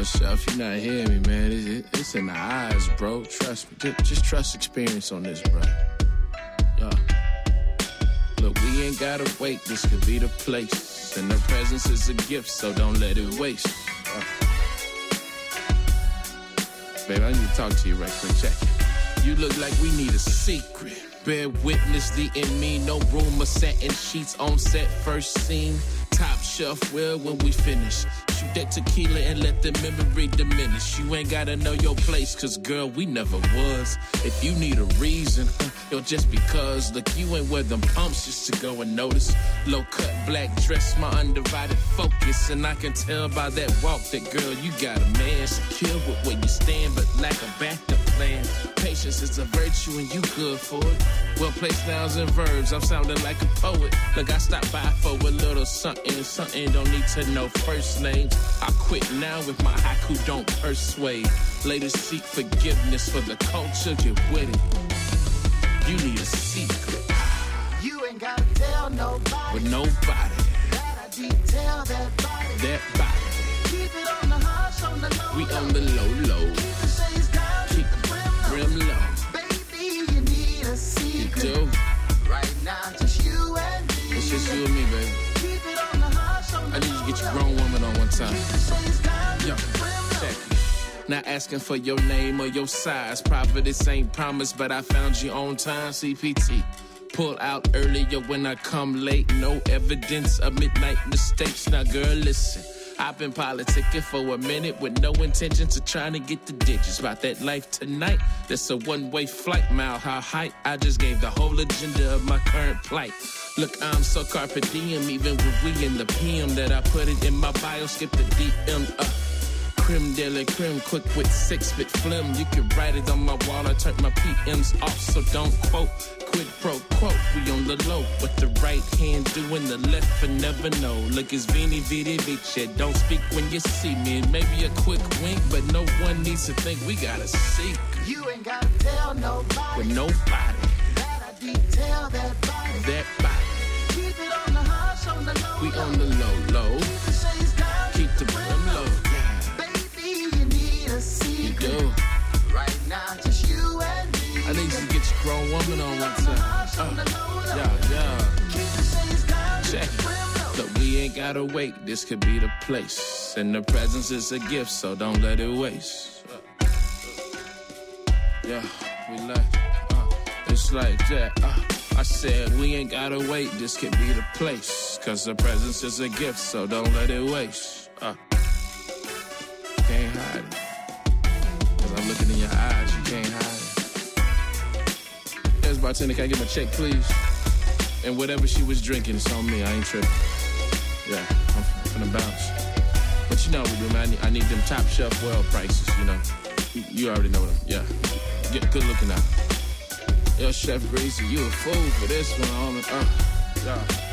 Yo, Chef, you not hearing me, man. It, it, it's in the eyes, bro. Trust me. Just, just trust experience on this, bro. Yo. Look, we ain't gotta wait. This could be the place. And the presence is a gift, so don't let it waste. Uh. Babe, I need to talk to you right quick. Check it. You look like we need a secret. Bear witness the in me. No rumor setting sheets on set. First scene. Top shelf. Well, when we finish. Shoot that tequila and let the memory diminish. You ain't gotta know your place, cause girl, we never was. If you need a reason, yo, just because. Look, you ain't wear them pumps just to go and notice. Low cut black dress, my undivided focus. And I can tell by that walk that girl, you got a man. Secure with where you stand, but lack a backup plan. Patience is a virtue and you good for it. Well placed nouns and verbs, I'm sounding like a poet. Look, I stopped by for a little something, something don't need to know first names. I quit now if my haiku don't persuade. Later seek forgiveness for the culture, get with it. You need a secret. You ain't gotta tell nobody. With nobody. That I detail that body. That body. Keep it on the hush, on the low. We on the low, get your grown woman on one time. Yo, check. Not asking for your name or your size. Providence ain't promised, but I found you on time. CPT. Pull out earlier when I come late. No evidence of midnight mistakes. Now, girl, listen. I've been politicking for a minute with no intentions of trying to get the digits. About that life tonight, that's a one way flight, mile high height. I just gave the whole agenda of my current plight. Look, I'm so carpe diem, even when we in the PM, that I put it in my bio, skip the DM. Uh. Creme de la creme, quick with six bit phlegm. You can write it on my wall. I turn my PMs off, so don't quote. Quid pro quo, we on the low. What the right hand doing, the left for never know. Look, it's Veni Vidi Vici. Don't speak when you see me. Maybe a quick wink, but no one needs to think we got a secret You ain't gotta tell nobody. with nobody. That I detail that body. That body, Keep it on the hush, on the low. we on the low, low. Gotta wait, this could be the place. And the presence is a gift, so don't let it waste. Yeah, we like, uh, it's like that. Uh, I said, we ain't gotta wait, this could be the place. Cause the presence is a gift, so don't let it waste. Uh, can't hide it. Cause I'm looking in your eyes, you can't hide it. Yes, bartender, can I get my check, please? And whatever she was drinking, it's on me. I ain't tripping. Yeah, I'm gonna bounce. But you know what we do, man. I need, I need them top shelf well prices, you know. You, you already know them. Yeah. Get good looking out. Yo, Chef Greezy, you a fool for this one, homie. Uh, yeah.